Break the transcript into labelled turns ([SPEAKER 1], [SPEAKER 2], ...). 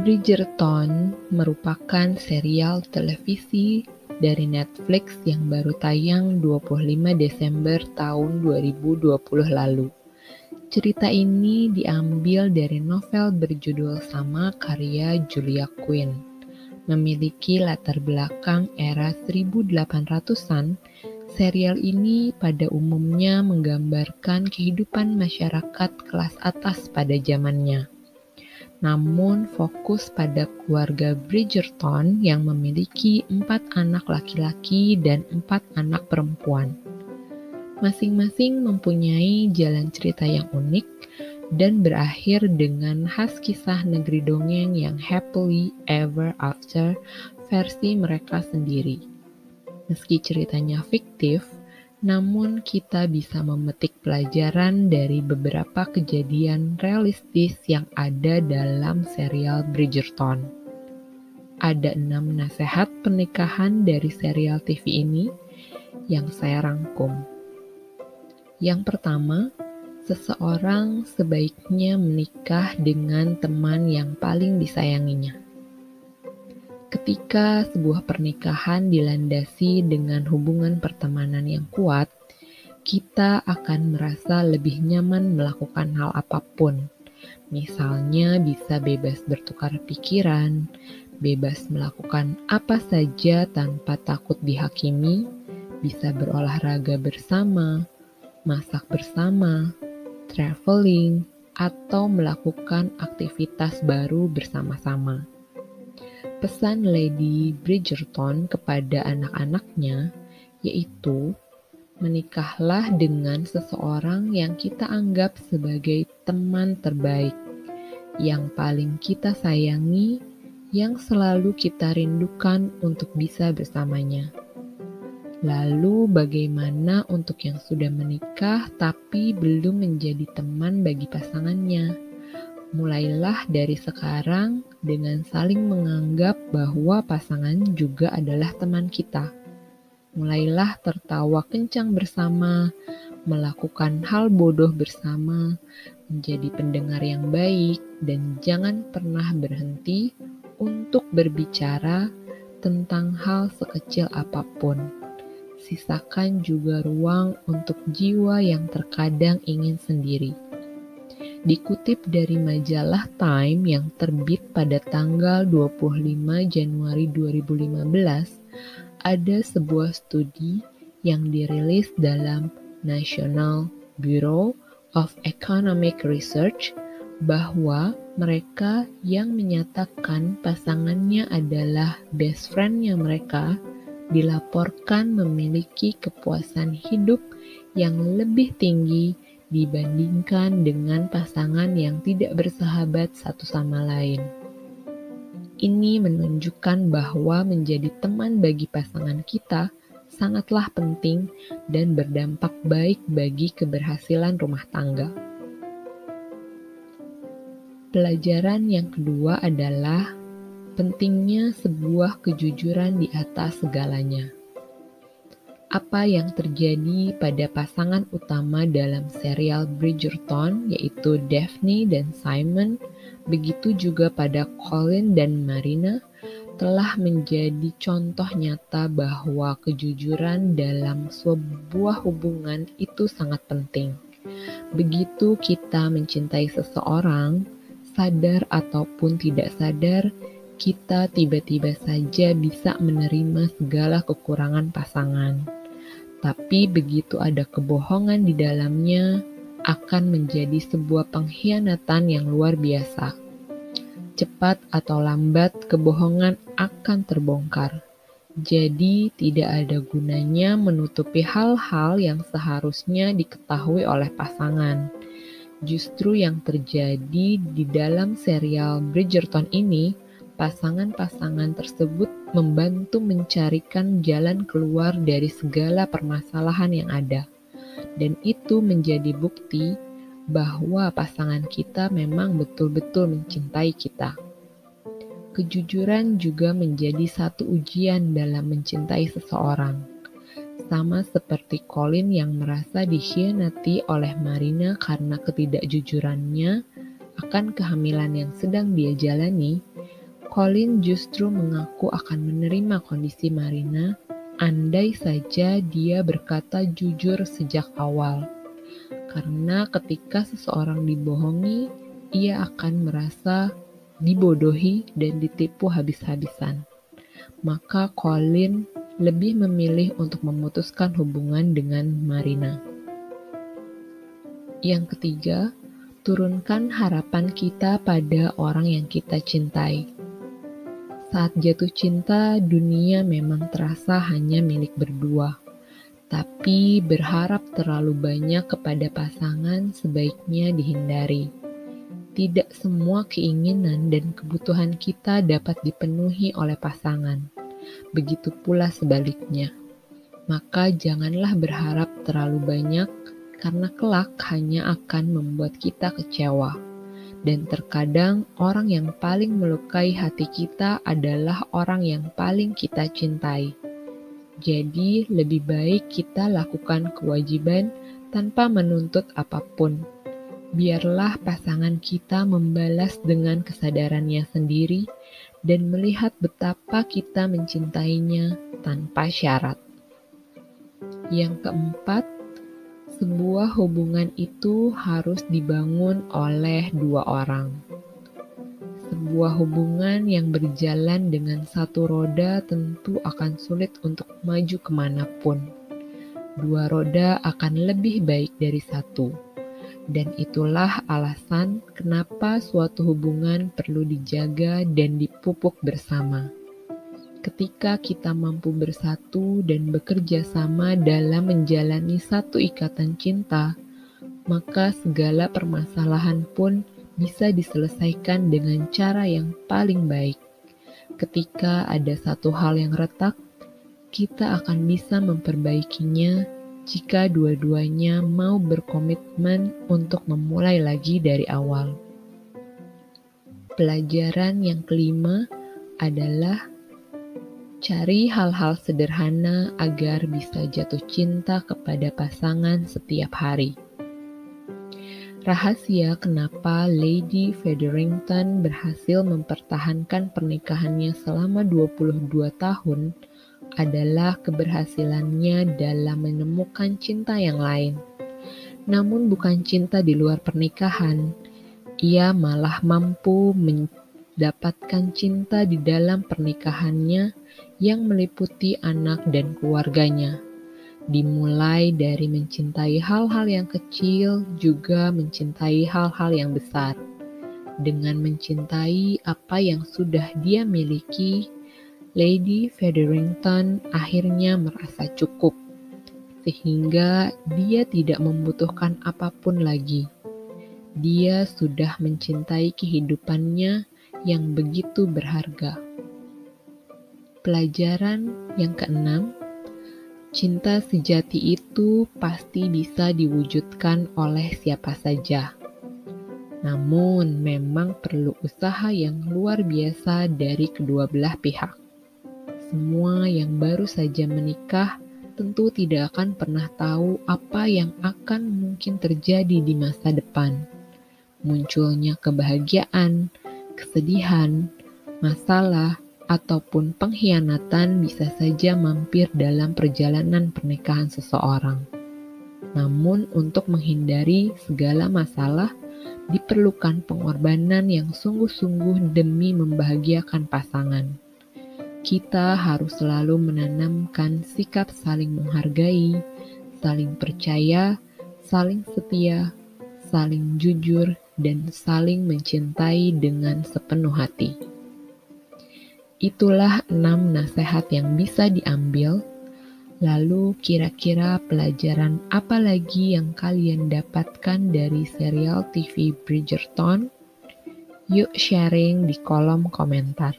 [SPEAKER 1] Bridgerton merupakan serial televisi dari Netflix yang baru tayang 25 Desember tahun 2020 lalu. Cerita ini diambil dari novel berjudul sama karya Julia Quinn. Memiliki latar belakang era 1800-an, serial ini pada umumnya menggambarkan kehidupan masyarakat kelas atas pada zamannya namun fokus pada keluarga Bridgerton yang memiliki empat anak laki-laki dan empat anak perempuan. Masing-masing mempunyai jalan cerita yang unik dan berakhir dengan khas kisah negeri dongeng yang happily ever after versi mereka sendiri. Meski ceritanya fiktif, namun kita bisa memetik pelajaran dari beberapa kejadian realistis yang ada dalam serial Bridgerton. Ada enam nasihat pernikahan dari serial TV ini yang saya rangkum. Yang pertama, seseorang sebaiknya menikah dengan teman yang paling disayanginya. Ketika sebuah pernikahan dilandasi dengan hubungan pertemanan yang kuat, kita akan merasa lebih nyaman melakukan hal apa pun. Misalnya bisa bebas bertukar pikiran, bebas melakukan apa saja tanpa takut dihakimi, bisa berolahraga bersama, masak bersama, traveling, atau melakukan aktivitas baru bersama-sama. Pesan Lady Bridgerton kepada anak-anaknya yaitu menikahlah dengan seseorang yang kita anggap sebagai teman terbaik, yang paling kita sayangi, yang selalu kita rindukan untuk bisa bersamanya. Lalu, bagaimana untuk yang sudah menikah tapi belum menjadi teman bagi pasangannya? Mulailah dari sekarang dengan saling menganggap bahwa pasangan juga adalah teman kita. Mulailah tertawa kencang bersama, melakukan hal bodoh bersama, menjadi pendengar yang baik, dan jangan pernah berhenti untuk berbicara tentang hal sekecil apa pun. Sisakan juga ruang untuk jiwa yang terkadang ingin sendiri Dikutip dari majalah Time yang terbit pada tanggal 25 Januari 2015, ada sebuah studi yang dirilis dalam National Bureau of Economic Research bahwa mereka yang menyatakan pasangannya adalah best friend-nya mereka dilaporkan memiliki kepuasan hidup yang lebih tinggi dibandingkan dengan pasangan yang tidak bersahabat satu sama lain. Ini menunjukkan bahwa menjadi teman bagi pasangan kita sangatlah penting dan berdampak baik bagi keberhasilan rumah tangga. Pelajaran yang kedua adalah pentingnya sebuah kejujuran di atas segalanya apa yang terjadi pada pasangan utama dalam serial Bridgerton, yaitu Daphne dan Simon, begitu juga pada Colin dan Marina, telah menjadi contoh nyata bahwa kejujuran dalam sebuah hubungan itu sangat penting. Begitu kita mencintai seseorang, sadar ataupun tidak sadar, kita tiba-tiba saja bisa menerima segala kekurangan pasangan tapi begitu ada kebohongan di dalamnya, akan menjadi sebuah pengkhianatan yang luar biasa. Cepat atau lambat, kebohongan akan terbongkar. Jadi, tidak ada gunanya menutupi hal-hal yang seharusnya diketahui oleh pasangan. Justru yang terjadi di dalam serial Bridgerton ini pasangan-pasangan tersebut membantu mencarikan jalan keluar dari segala permasalahan yang ada, dan itu menjadi bukti bahwa pasangan kita memang betul-betul mencintai kita. Kejujuran juga menjadi satu ujian dalam mencintai seseorang. sama seperti Colin yang merasa dikhianati oleh Marina karena ketidakjujurannya akan kehamilan yang sedang dia jalani, Colin justru mengaku akan menerima kondisi Marina andai saja dia berkata jujur sejak awal. Karena ketika seseorang dibohongi, ia akan merasa dibodohi dan ditipu habis-habisan. Maka Colin lebih memilih untuk memutuskan hubungan dengan Marina. Yang ketiga, turunkan harapan kita pada orang yang kita cintai. Saat jatuh cinta, dunia memang terasa hanya milik berdua. Tapi berharap terlalu banyak kepada pasangan sebaiknya dihindari. Tidak semua keinginan dan kebutuhan kita dapat dipenuhi oleh pasangan begitu pula sebaliknya. Maka janganlah berharap terlalu banyak, karena kelak hanya akan membuat kita kecewa. Dan terkadang orang yang paling melukai hati kita adalah orang yang paling kita cintai. Jadi, lebih baik kita lakukan kewajiban tanpa menuntut apa pun. Biarlah pasangan kita membalas dengan kesadarannya sendiri dan melihat betapa kita mencintainya tanpa syarat. Yang keempat, sebuah hubungan itu harus dibangun oleh dua orang. Sebuah hubungan yang berjalan dengan satu roda tentu akan sulit untuk maju ke mana pun. Dua roda akan lebih baik dari satu dan itulah alasan kenapa suatu hubungan perlu dijaga dan dipupuk bersama. Ketika kita mampu bersatu dan bekerja sama dalam menjalani satu ikatan cinta, maka segala permasalahan pun bisa diselesaikan dengan cara yang paling baik. Ketika ada satu hal yang retak, kita akan bisa memperbaikinya jika dua-duanya mau berkomitmen untuk memulai lagi dari awal. Pelajaran yang kelima adalah cari hal-hal sederhana agar bisa jatuh cinta kepada pasangan setiap hari. Rahasia kenapa Lady Featherington berhasil mempertahankan pernikahannya selama 22 tahun adalah keberhasilannya dalam menemukan cinta yang lain. Namun bukan cinta di luar pernikahan. Ia malah mampu mendapatkan cinta di dalam pernikahannya yang meliputi anak dan keluarganya. Dimulai dari mencintai hal-hal yang kecil, juga mencintai hal-hal yang besar. Dengan mencintai apa yang sudah dia miliki, Lady Featherington akhirnya merasa cukup, sehingga dia tidak membutuhkan apa pun lagi. Dia sudah mencintai kehidupannya yang begitu berharga. Pelajaran yang keenam, cinta sejati itu pasti bisa diwujudkan oleh siapa saja. Namun, memang perlu usaha yang luar biasa dari kedua belah pihak. Semua yang baru saja menikah tentu tidak akan pernah tahu apa yang akan mungkin terjadi di masa depan. Munculnya kebahagiaan, kesedihan, masalah, ataupun pengkhianatan bisa saja mampir dalam perjalanan pernikahan seseorang. Namun, untuk menghindari segala masalah, diperlukan pengorbanan yang sungguh-sungguh demi membahagiakan pasangan kita harus selalu menanamkan sikap saling menghargai, saling percaya, saling setia, saling jujur, dan saling mencintai dengan sepenuh hati. Itulah enam nasihat yang bisa diambil. Lalu, kira-kira pelajaran apa lagi yang kalian dapatkan dari serial TV Bridgerton? Yuk sharing di kolom komentar.